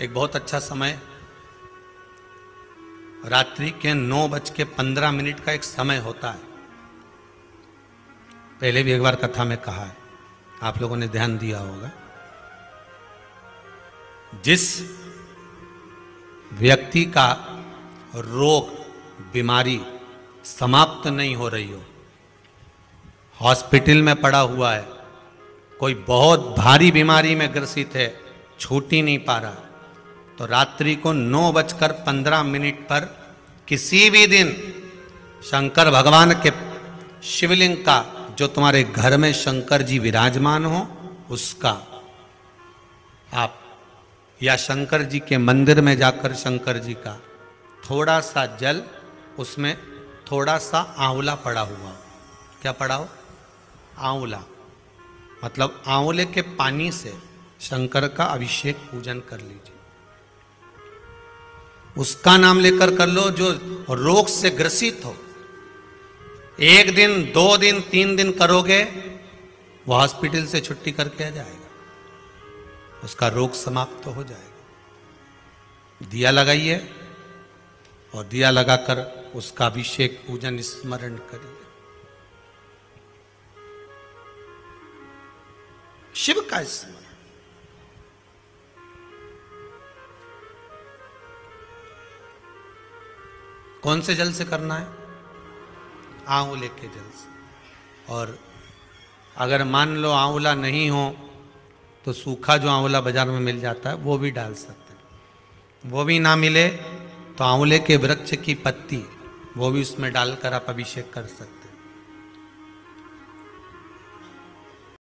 एक बहुत अच्छा समय। रात्रि के नौ बज के पंद्रह मिनट का एक समय होता है। पहले भी एक बार कथा में कहा है। आप लोगों ने ध्यान दिया होगा। जिस व्यक्ति का रोग, बीमारी समाप्त नहीं हो रही हो, हॉस्पिटल में पड़ा हुआ है, कोई बहुत भारी बीमारी में ग्रसित है, छूट ही नहीं पा रहा। तो रात्रि को नौ बजकर पंद्रह मिनट पर किसी भी दिन शंकर भगवान के शिवलिंग का, जो तुम्हारे घर में शंकर जी विराजमान हो, उसका आप या शंकर जी के मंदिर में जाकर शंकर जी का थोड़ा सा जल, उसमें थोड़ा सा आंवला पड़ा हुआ क्या पड़ा हो? आंवला। मतलब आंवले के पानी से शंकर का अभिषेक पूजन कर लीजिए। उसका नाम लेकर कर लो जो रोग से ग्रसित हो। एक दिन, दो दिन, तीन दिन करोगे, वो हॉस्पिटल से छुट्टी करके आ जाएगा। उसका रोग समाप्त तो हो जाएगा। दिया लगाइए और दिया लगाकर उसका अभिषेक, पूजन, स्मरण करिए। शिव का स्मरण। कौन से जल से करना है? आंवले के जल से। और अगर मान लो आंवला नहीं हो तो सूखा जो आंवला बाज़ार में मिल जाता है, वो भी डाल सकते हैं। वो भी ना मिले तो आंवले के वृक्ष की पत्ती, वो भी उसमें डालकर आप अभिषेक कर सकते